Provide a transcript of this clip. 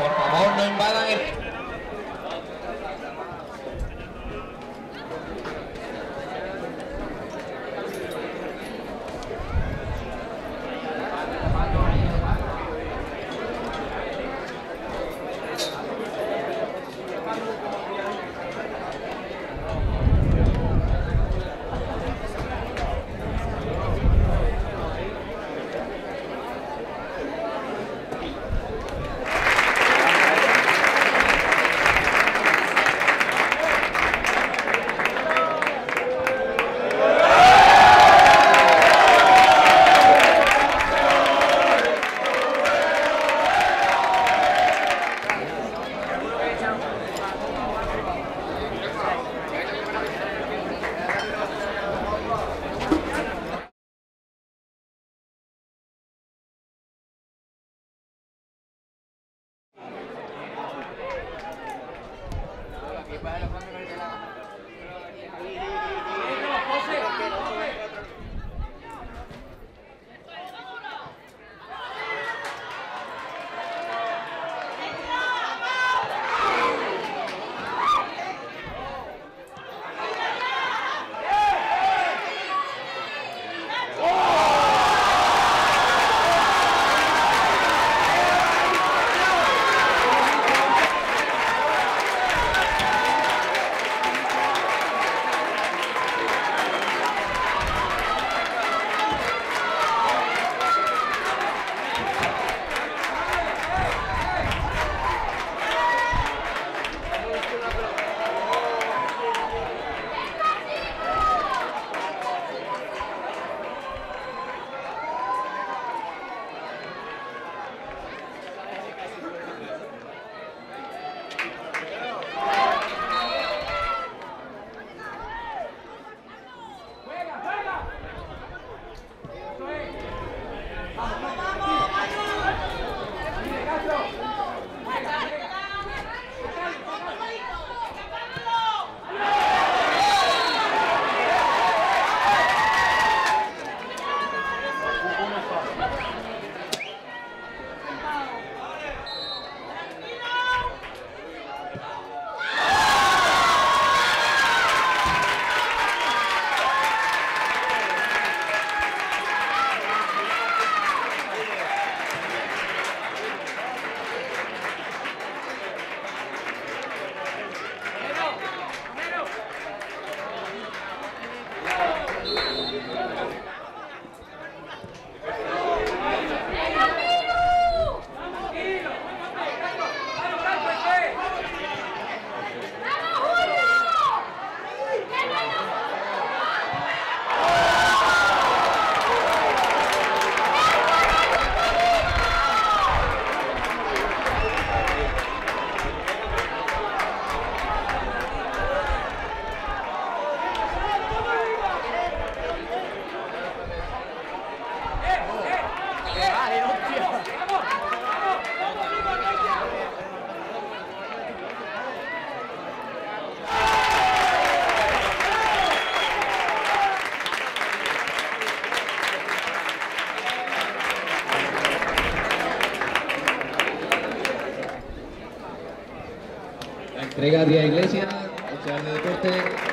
Por favor, no invadan entrega Día Iglesia, oficial de deporte.